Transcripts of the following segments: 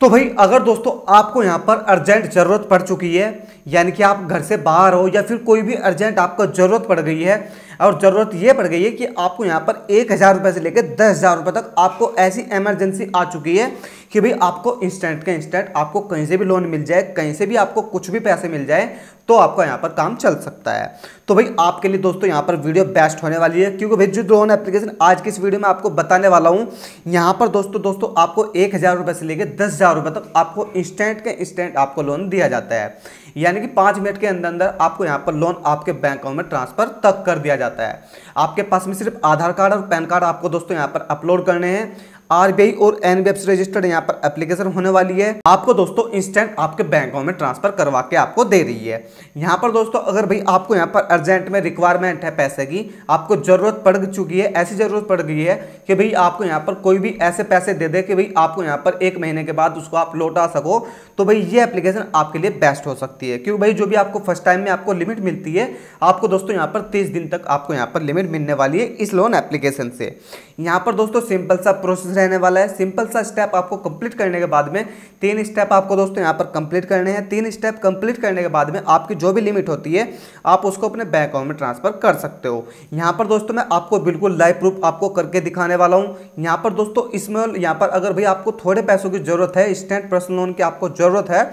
तो भाई, अगर दोस्तों आपको यहाँ पर अर्जेंट ज़रूरत पड़ चुकी है, यानी कि आप घर से बाहर हो या फिर कोई भी अर्जेंट आपको ज़रूरत पड़ गई है और ज़रूरत ये पड़ गई है कि आपको यहाँ पर एक हज़ार रुपये से लेकर दस हज़ार रुपये तक आपको ऐसी इमरजेंसी आ चुकी है कि भाई आपको इंस्टेंट का इंस्टेंट आपको कहीं से भी लोन मिल जाए, कहीं से भी आपको कुछ भी पैसे मिल जाए तो आपका यहाँ पर काम चल सकता है। तो भाई आपके लिए दोस्तों यहाँ पर वीडियो बेस्ट होने वाली है, क्योंकि भाई जो लोन एप्लीकेशन आज की इस वीडियो में आपको बताने वाला हूँ, यहाँ पर दोस्तों दोस्तों आपको एक हज़ार रुपये से लेकर दस हज़ार रुपये तक आपको इंस्टेंट के इंस्टेंट आपको लोन दिया जाता है। यानी कि पाँच मिनट के अंदर अंदर आपको यहाँ पर लोन आपके बैंक अकाउंट में ट्रांसफ़र तक कर दिया जाता है। आपके पास में सिर्फ़ आधार कार्ड और पैन कार्ड आपको दोस्तों यहाँ पर अपलोड करने हैं। आरबीआई और एनबीएफ रजिस्टर्ड यहाँ पर एप्लीकेशन होने वाली है। आपको दोस्तों इंस्टेंट आपके बैंकों में ट्रांसफ़र करवा के आपको दे रही है। यहाँ पर दोस्तों, अगर भाई आपको यहाँ पर अर्जेंट में रिक्वायरमेंट है पैसे की, आपको ज़रूरत पड़ चुकी है, ऐसी ज़रूरत पड़ गई है कि भाई आपको यहाँ पर कोई भी ऐसे पैसे दे दे कि भाई आपको यहाँ पर एक महीने के बाद उसको आप लौटा सको तो भाई ये एप्लीकेशन आपके लिए बेस्ट हो सकती है। क्योंकि भाई? जो भी आपको फ़र्स्ट टाइम में आपको लिमिट मिलती है, आपको दोस्तों यहाँ पर तीस दिन तक आपको यहाँ पर लिमिट मिलने वाली है इस लोन एप्लीकेशन से। यहाँ पर दोस्तों सिंपल सा प्रोसेस रहने वाला है। सिंपल सा स्टेप आपको कंप्लीट करने के बाद में, तीन स्टेप आपको दोस्तों यहाँ पर कंप्लीट करने हैं। तीन स्टेप कंप्लीट करने के बाद में आपकी जो भी लिमिट होती है, आप उसको अपने बैंक अकाउंट में ट्रांसफ़र कर सकते हो। यहाँ पर दोस्तों मैं आपको बिल्कुल लाइव प्रूफ आपको करके दिखाने वाला हूँ। यहाँ पर दोस्तों इसमें, यहाँ पर अगर भाई आपको थोड़े पैसों की ज़रूरत है स्टैंड पर्सनल लोन की आपको ज़रूरत है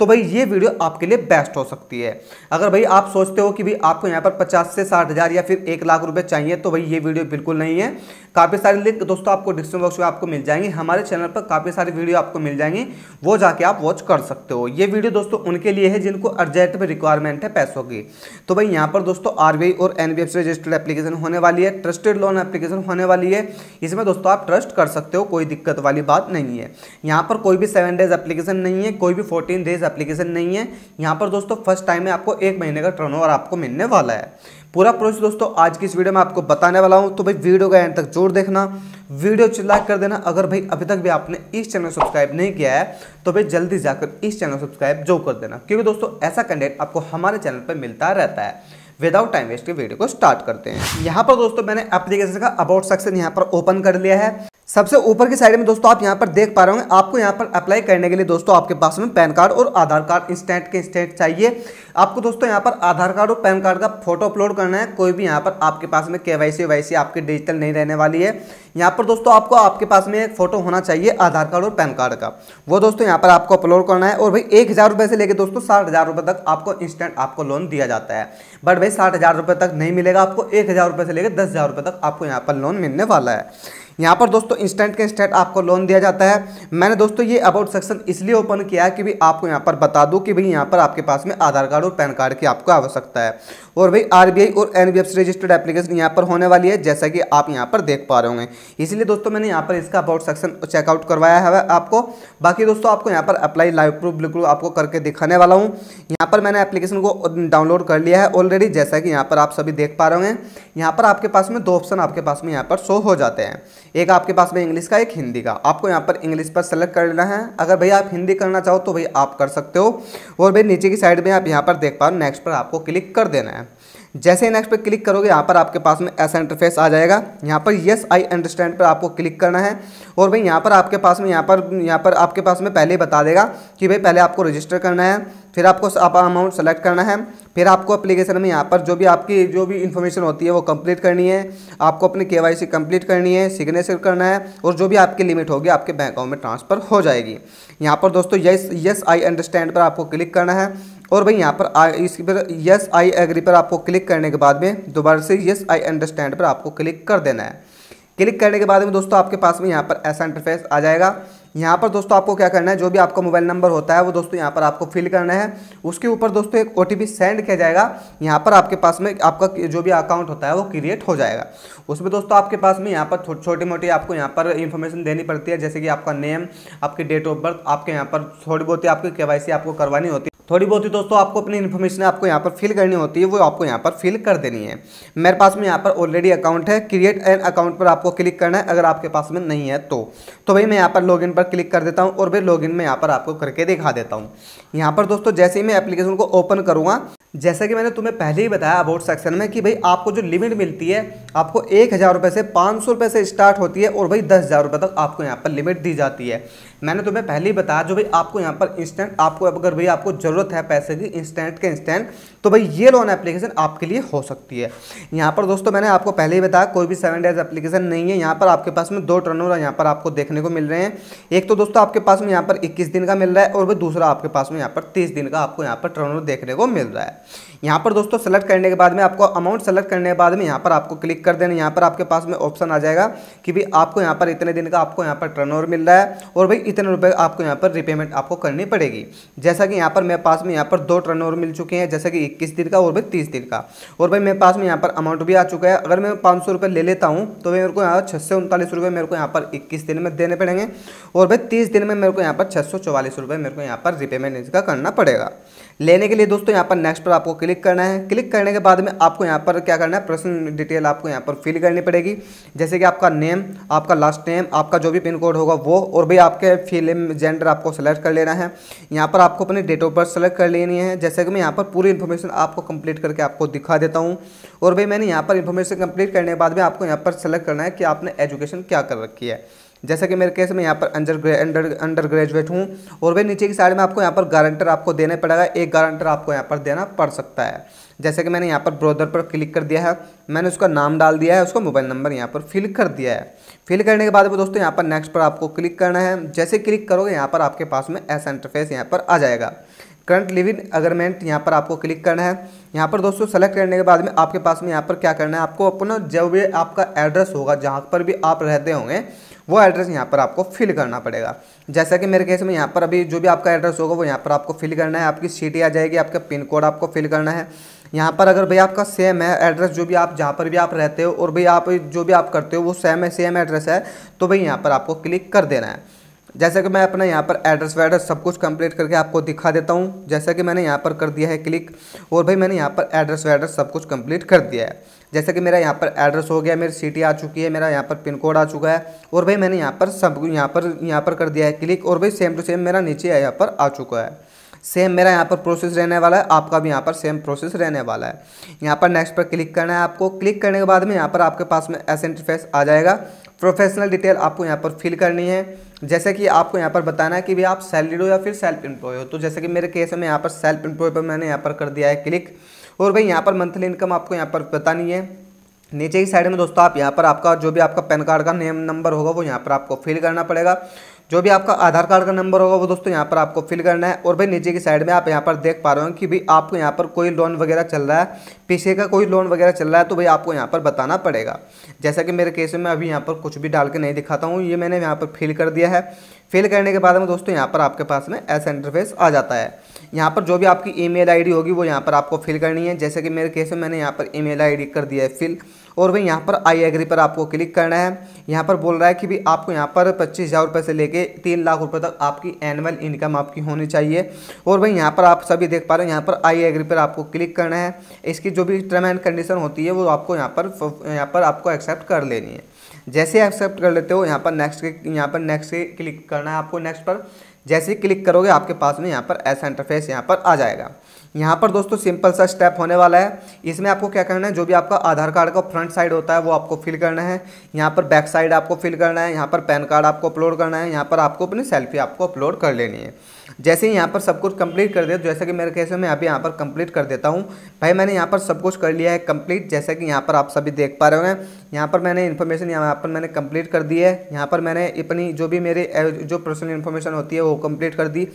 तो भाई ये वीडियो आपके लिए बेस्ट हो सकती है। अगर भाई आप सोचते हो कि भाई आपको यहाँ पर पचास से साठ हज़ार या फिर एक लाख रुपए चाहिए तो भाई ये वीडियो बिल्कुल नहीं है। काफ़ी सारे लिंक दोस्तों आपको डिस्क्रिप्शन बॉक्स में आपको मिल जाएँगे। हमारे चैनल पर काफ़ी सारी वीडियो आपको मिल जाएँगी। वो जाके आप वॉच कर सकते हो। ये वीडियो दोस्तों उनके लिए है जिनको अर्जेंट में रिक्वायरमेंट है पैसों की। तो भाई यहाँ पर दोस्तों आरबीआई और एन रजिस्टर्ड एप्लीकेशन होने वाली है। ट्रस्टेड लोन एप्लीकेशन होने वाली है। इसमें दोस्तों आप ट्रस्ट कर सकते हो। कोई दिक्कत वाली बात नहीं है। यहाँ पर कोई भी सेवन डेज़ एप्लीकेशन नहीं है। कोई भी फोर्टीन डेज़ एप्लीकेशन नहीं है। यहाँ पर दोस्तों फ़र्स्ट टाइम में आपको एक महीने का टर्नओवर आपको मिलने वाला है। पूरा प्रोसेस दोस्तों, आज की इस वीडियो में आपको बताने वाला हूँ। तो भाई वीडियो का एंड तक ज़ोर देखना। वीडियो लाइक कर देना। अगर भाई, अभी तक भी आपने इस चैनल सब्सक्राइब नहीं किया है तो भाई, जल्दी जाकर इस चैनल सब्सक्राइब जो कर देना। क्योंकि दोस्तों, ऐसा कंटेंट आपको हमारे चैनल पर मिलता रहता है। विदाउट टाइम वेस्ट के वीडियो को स्टार्ट करते हैं। यहाँ पर दोस्तों, मैंने एप्लीकेशन का अबाउट सेक्शन यहाँ पर ओपन कर लिया है। सबसे ऊपर की साइड में दोस्तों आप यहाँ पर देख पा रहे होंगे, आपको यहाँ पर अप्लाई करने के लिए दोस्तों आपके पास में पैन कार्ड और आधार कार्ड इंस्टेंट के इंस्टेंट चाहिए। आपको दोस्तों यहाँ पर आधार कार्ड और पैन कार्ड का फ़ोटो अपलोड करना है। कोई भी यहाँ पर आपके पास में के वाई सी आपकी डिजिटल नहीं रहने वाली है। यहाँ पर दोस्तों आपको आपके पास में एक फ़ोटो होना चाहिए, आधार कार्ड और पैन कार्ड का। वो दोस्तों यहाँ पर आपको अपलोड करना है और भाई एक हज़ार रुपये से लेकर दोस्तों साठ हज़ार रुपये तक आपको इंस्टेंट आपको लोन दिया जाता है। बट भाई साठ हज़ार रुपये तक नहीं मिलेगा आपको, एक हज़ार रुपये से लेकर दस हज़ार रुपये तक आपको यहाँ पर लोन मिलने वाला है। यहाँ पर दोस्तों इंस्टेंट के इंस्टेंट आपको लोन दिया जाता है मैंने दोस्तों ये अबाउट सेक्शन इसलिए ओपन किया है कि भाई आपको यहाँ पर बता दूँ कि भाई यहाँ पर आपके पास में आधार कार्ड और पैन कार्ड की आपको आवश्यकता है और भाई आरबीआई और एनबीएफसी रजिस्टर्ड एप्लीकेशन यहाँ पर होने वाली है जैसा कि आप यहाँ पर देख पा रहे होंगे इसलिए दोस्तों मैंने यहाँ पर इसका अबाउट सेक्शन चेकआउट करवाया है आपको बाकी दोस्तों आपको यहाँ पर अप्लाई लाइव प्रूफ बिल्कुल आपको करके दिखाने वाला हूँ यहाँ पर मैंने एप्लीकेशन को डाउनलोड कर लिया है ऑलरेडी जैसा कि यहाँ पर आप सभी देख पा रहे होंगे यहाँ पर आपके पास में दो ऑप्शन आपके पास में यहाँ पर शो हो जाते हैं एक आपके पास में इंग्लिश का, एक हिंदी का। आपको यहाँ पर इंग्लिश पर सेलेक्ट कर लेना है। अगर भाई आप हिंदी करना चाहो तो भाई आप कर सकते हो। और भाई नीचे की साइड में आप यहाँ पर देख पा रहे नेक्स्ट पर आपको क्लिक कर देना है। जैसे ही नेक्स्ट पर क्लिक करोगे, यहाँ पर आपके पास में ऐसा इंटरफेस आ जाएगा। यहाँ पर यस आई अंडरस्टैंड पर आपको क्लिक करना है। और भाई यहाँ पर आपके पास में, यहाँ पर यहाँ पर आपके पास में पहले ही बता देगा कि भाई पहले आपको रजिस्टर करना है। फिर आपको आप अमाउंट सेलेक्ट करना है। फिर आपको एप्लीकेशन में यहाँ पर जो भी आपकी जो भी इन्फॉर्मेशन होती है वो कंप्लीट करनी है। आपको अपनी के वाई कंप्लीट करनी है सिग्नेचर करना है और जो भी आपकी लिमिट होगी आपके बैंक अकाउंट में ट्रांसफ़र हो जाएगी। यहाँ पर दोस्तों यस यस आई अंडरस्टैंड पर आपको क्लिक करना है। और भाई यहाँ पर इस पर यस आई एग्री पर आपको क्लिक करने के बाद में दोबारा से यस आई अंडरस्टैंड पर आपको क्लिक कर देना है। क्लिक करने के बाद में दोस्तों आपके पास में यहाँ पर ऐसा इंटरफेस आ जाएगा। यहाँ पर दोस्तों आपको क्या करना है, जो भी आपका मोबाइल नंबर होता है वो दोस्तों यहाँ पर आपको फिल करना है। उसके ऊपर दोस्तों एक ओटीपी सेंड किया जाएगा। यहाँ पर आपके पास में आपका जो भी अकाउंट होता है वो क्रिएट हो जाएगा। उसमें दोस्तों आपके पास में यहाँ पर छोटी मोटी आपको यहाँ पर इन्फॉर्मेशन देनी पड़ती है, जैसे कि आपका नेम आपकी डेट ऑफ़ बर्थ आपके यहाँ पर थोड़ी बहुत आपकी के आपको करवानी होती है थोड़ी बहुत ही दोस्तों आपको अपनी इन्फॉर्मेशन आपको यहाँ पर फिल करनी होती है, वो आपको यहाँ पर फिल कर देनी है। मेरे पास में यहाँ पर ऑलरेडी अकाउंट है क्रिएट एन अकाउंट पर आपको क्लिक करना है, अगर आपके पास में नहीं है तो। तो भाई मैं यहाँ पर लॉगिन पर क्लिक कर देता हूँ और भाई लॉगिन में यहाँ पर आपको करके दिखा देता हूँ। यहाँ पर दोस्तों जैसे ही मैं एप्लीकेशन को ओपन करूँगा, जैसा कि मैंने तुम्हें पहले ही बताया अबाउट सेक्शन में कि भाई आपको जो लिमिट मिलती है आपको एक हज़ार रुपये से पाँच सौ रुपये से स्टार्ट होती है और भाई दस हज़ार रुपये तक आपको यहाँ पर लिमिट दी जाती है मैंने तुम्हें पहले ही बताया जो भाई आपको यहाँ पर इंस्टेंट आपको अगर भाई आपको ज़रूरत है पैसे की इंस्टेंट के इंस्टेंट तो भाई ये लोन एप्लीकेशन आपके लिए हो सकती है यहाँ पर दोस्तों मैंने आपको पहले ही बताया कोई भी सेवन डेज़ एप्लीकेशन नहीं है यहाँ पर आपके पास में दो टर्न यहाँ पर आपको देखने को मिल रहे हैं एक तो दोस्तों आपके पास में यहाँ पर इक्कीस दिन का मिल रहा है और भाई दूसरा आपके पास में यहाँ पर तीस दिन का आपको यहाँ पर टर्न देखने को मिल रहा है यहाँ पर दोस्तों सेलेक्ट करने के बाद में आपको अमाउंट सेलेक्ट करने के बाद में यहाँ पर आपको क्लिक कर देना यहाँ पर आपके पास में ऑप्शन आ जाएगा कि भाई आपको यहाँ पर इतने दिन का आपको यहाँ पर टर्नओवर मिल रहा है और भाई इतने रुपए आपको यहाँ पर रिपेमेंट आपको करनी पड़ेगी जैसा कि यहाँ पर मेरे पास में यहाँ पर दो टर्नओवर मिल चुके हैं जैसे कि इक्कीस दिन का और भाई तीस दिन का और भाई मेरे पास में यहाँ पर अमाउंट भी आ चुका है अगर मैं पाँच सौ ले लेता हूँ तो भाई मेरे को यहाँ पर छः सौ उनतालीस रुपये मेरे को यहाँ पर इक्कीस दिन में देने पड़ेंगे और भाई तीस दिन में मेरे को यहाँ पर छः सौ चौवालीस रुपये मेरे को यहाँ पर रिपेमेंट इसका करना पड़ेगा लेने के लिए दोस्तों यहाँ पर नेक्स्ट पर आपको क्लिक करना है। क्लिक करने के बाद में आपको यहाँ पर क्या करना है? पर्सनल डिटेल आपको यहाँ पर फिल करनी पड़ेगी। जैसे कि आपका नेम आपका लास्ट नेम आपका जो भी पिन कोड होगा वो, और भाई आपके फ़िल्म जेंडर आपको सेलेक्ट कर लेना है। यहाँ पर आपको अपनी डेट ऑफ़ बर्थ सेलेक्ट कर लेनी है। जैसे कि मैं यहाँ पर पूरी इन्फॉर्मेशन आपको कंप्लीट करके आपको दिखा देता हूँ। और भाई मैंने यहाँ पर इन्फॉर्मेशन कंप्लीट करने के बाद में आपको यहाँ पर सेलेक्ट करना है कि आपने एजुकेशन क्या कर रखी है। जैसे कि मेरे केस में यहाँ पर अंडर अंडर अंडर ग्रेजुएट हूँ और भाई नीचे की साइड में आपको यहाँ पर गारंटर आपको देने पड़ेगा एक गारंटर आपको यहाँ पर देना पड़ सकता है जैसे कि मैंने यहाँ पर ब्रोदर पर क्लिक कर दिया है मैंने उसका नाम डाल दिया है उसका मोबाइल नंबर यहाँ पर फिल कर दिया है फिल करने के बाद में दोस्तों यहाँ पर नेक्स्ट पर आपको क्लिक करना है जैसे क्लिक करोगे यहाँ पर आपके पास में ऐसा इंटरफेस यहाँ पर आ जाएगा करंट लिविंग अगरमेंट यहाँ पर आपको क्लिक करना है यहाँ पर दोस्तों सेलेक्ट करने के बाद में आपके पास में यहाँ पर क्या करना है आपको अपना जब भी आपका एड्रेस होगा जहाँ पर भी आप रहते होंगे वो एड्रेस यहाँ पर आपको फिल करना पड़ेगा। जैसा कि मेरे केस में यहाँ पर अभी जो भी आपका एड्रेस होगा, वो यहाँ पर आपको फिल करना है। आपकी सिटी आ जाएगी, आपका पिन कोड आपको फिल करना है। यहाँ पर अगर भाई आपका सेम है एड्रेस जो भी आप, जहाँ पर भी आप रहते हो, और भाई आप जो भी आप करते हो, वो सेम है सेम एड्रेस है तो भाई यहाँ पर आपको क्लिक कर देना है। जैसा कि मैं अपना यहाँ पर एड्रेस वैड्रेस सब कुछ कंप्लीट करके आपको दिखा देता हूँ। जैसा कि मैंने यहाँ पर कर दिया है क्लिक और भाई मैंने यहाँ पर एड्रेस वैड्रेस सब कुछ कंप्लीट कर दिया है। जैसे कि मेरा यहाँ पर एड्रेस हो गया मेरी सिटी आ चुकी है मेरा यहाँ पर पिन कोड आ चुका है और भाई मैंने यहाँ पर सब यहाँ पर यहाँ पर कर दिया है क्लिक और भाई सेम टू सेम मेरा नीचे यहाँ पर आ चुका है सेम मेरा यहाँ पर प्रोसेस रहने वाला है आपका भी यहाँ पर सेम प्रोसेस रहने वाला है यहाँ पर नेक्स्ट पर क्लिक करना है आपको क्लिक करने के बाद में यहाँ पर आपके पास में ऐसे इंटरफेस आ जाएगा प्रोफेशनल डिटेल आपको यहाँ पर फिल करनी है जैसे कि आपको यहाँ पर बताना है कि भी आप सैलरीड हो या फिर सेल्फ एम्प्लॉय हो तो जैसे कि मेरे केस में यहाँ पर सेल्फ एम्प्लॉय पर मैंने यहाँ पर कर दिया है क्लिक और भाई यहाँ पर मंथली इनकम आपको यहाँ पर बतानी है। नीचे की साइड में दोस्तों आप यहाँ पर आपका जो भी आपका पैन कार्ड का नेम नंबर होगा, वो यहाँ पर आपको फिल करना पड़ेगा। जो भी आपका आधार कार्ड का नंबर होगा वो दोस्तों यहाँ पर आपको फिल करना है और भाई नीचे की साइड में आप यहाँ पर देख पा रहे हो कि भाई आपको यहाँ पर कोई लोन वगैरह चल रहा है पीछे का कोई लोन वगैरह चल रहा है तो भाई आपको यहाँ पर बताना पड़ेगा जैसा कि मेरे केस में अभी यहाँ पर कुछ भी डाल के नहीं दिखाता हूँ ये मैंने यहाँ पर फिल कर दिया है फिल करने के बाद में दोस्तों यहाँ पर आपके पास में ऐसा इंटरफेस आ जाता है यहाँ पर जो भी आपकी ईमेल आईडी होगी वो यहाँ पर आपको फिल करनी है जैसे कि मेरे केस में मैंने यहाँ पर ईमेल आईडी कर दिया है फिल और भाई यहाँ पर आई एग्री पर आपको क्लिक करना है। यहाँ पर बोल रहा है कि भी आपको यहाँ पर पच्चीस हज़ार रुपये से लेके तीन लाख रुपए तक आपकी एनुअल इनकम आपकी होनी चाहिए। और भाई यहाँ पर आप सभी देख पा रहे हैं, यहाँ पर आई एग्री पर आपको क्लिक करना है। इसकी जो भी टर्म एंड कंडीशन होती है, वो आपको यहाँ पर यहाँ पर आपको एक्सेप्ट कर लेनी है। जैसे एक्सेप्ट कर लेते हो, यहाँ पर नेक्स्ट यहाँ पर नेक्स्ट क्लिक करना है आपको नेक्स्ट पर। जैसे ही क्लिक करोगे आपके पास में यहाँ पर ऐसा इंटरफेस यहाँ पर आ जाएगा। यहाँ पर दोस्तों सिंपल सा स्टेप होने वाला है। इसमें आपको क्या करना है? जो भी आपका आधार कार्ड का फ्रंट साइड होता है, वो आपको फिल करना है। यहाँ पर बैक साइड आपको फिल करना है। यहाँ पर पैन कार्ड आपको अपलोड करना है। यहाँ पर आपको अपनी सेल्फी आपको अपलोड कर लेनी है। जैसे ही यहाँ पर सब कुछ कंप्लीट कर दिया जैसा कि मेरे कैसे मैं अभी यहाँ पर कंप्लीट कर देता हूँ भाई मैंने यहाँ पर सब कुछ कर लिया है कंप्लीट जैसा कि यहाँ पर आप सभी देख पा रहे होंगे यहाँ पर मैंने इन्फॉर्मेशन यहाँ पर मैंने कंप्लीट कर दी है यहाँ पर मैंने अपनी जो भी मेरे जो पर्सनल इन्फॉर्मेशन होती है वो कंप्लीट कर दी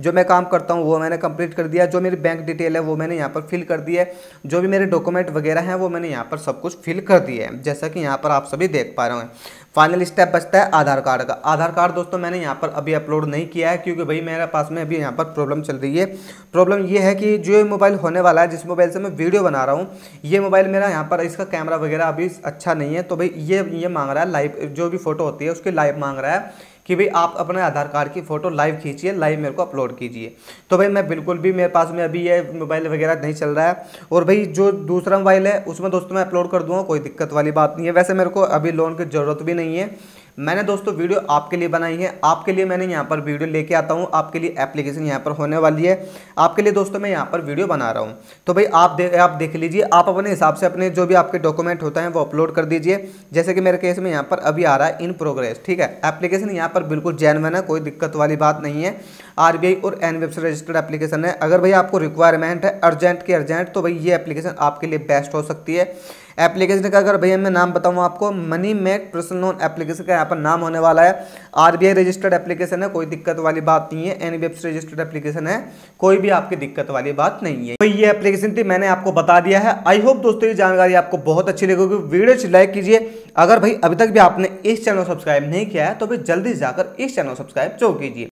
जो मैं काम करता हूँ वो मैंने कंप्लीट कर दिया जो मेरी बैंक डिटेल है वो मैंने यहाँ पर फिल कर दी है जो भी मेरे डॉक्यूमेंट वगैरह हैं वो मैंने यहाँ पर सब कुछ फिल कर दिया है जैसा कि यहाँ पर आप सभी देख पा रहे हैं फाइनल स्टेप बचता है आधार कार्ड का। आधार कार्ड दोस्तों मैंने यहाँ पर अभी अपलोड नहीं किया है क्योंकि भाई मेरे पास में अभी यहाँ पर प्रॉब्लम चल रही है। प्रॉब्लम ये है कि जो मोबाइल होने वाला है, जिस मोबाइल से मैं वीडियो बना रहा हूँ, ये मोबाइल मेरा यहाँ पर इसका कैमरा वगैरह अभी अच्छा नहीं है। तो भाई ये ये मांग रहा है लाइव जो भी फ़ोटो होती है उसकी लाइव मांग रहा है। कि भाई आप अपने आधार कार्ड की फ़ोटो लाइव खींचिए, लाइव मेरे को अपलोड कीजिए। तो भाई मैं बिल्कुल भी, मेरे पास में अभी ये मोबाइल वगैरह नहीं चल रहा है। और भाई जो दूसरा मोबाइल है, उसमें दोस्तों मैं अपलोड कर दूँगा, कोई दिक्कत वाली बात नहीं है। वैसे मेरे को अभी लोन की ज़रूरत भी नहीं है। मैंने दोस्तों वीडियो आपके लिए बनाई है। आपके लिए मैंने यहाँ पर वीडियो लेके आता हूँ। आपके लिए एप्लीकेशन यहाँ पर होने वाली है। आपके लिए दोस्तों मैं यहाँ पर वीडियो बना रहा हूँ। तो भाई आप दे, आप देख लीजिए। आप अपने हिसाब से अपने जो भी आपके डॉक्यूमेंट होता है वो अपलोड कर दीजिए। जैसे कि मेरे केस में यहाँ पर अभी आ रहा है इन प्रोग्रेस ठीक है? एप्लीकेशन यहाँ पर बिल्कुल जैनवन है कोई दिक्कत वाली बात नहीं है। आरबीआई और एन वेब से रजिस्टर्ड एप्लीकेशन है। अगर भाई आपको रिक्वायरमेंट है अर्जेंट की अर्जेंट तो भाई ये एप्लीकेशन आपके लिए बेस्ट हो सकती है। एप्लीकेशन का अगर भैया मैं नाम बताऊँ आपको money make personal loan application का यहाँ पर नाम होने वाला है। आरबीआई रजिस्टर्ड एप्लीकेशन है, कोई दिक्कत वाली बात नहीं है। एन से रजिस्टर्ड एप्लीकेशन है, कोई भी आपकी दिक्कत वाली बात नहीं है। तो ये एप्लीकेशन थी, मैंने आपको बता दिया है। आई होप दोस्तों ये जानकारी आपको बहुत अच्छी लगेगी वीडियो लाइक कीजिए। अगर भाई अभी तक भी आपने इस चैनल सब्सक्राइब नहीं किया है तो भाई जल्दी जाकर इस चैनल सब्सक्राइब जो कीजिए।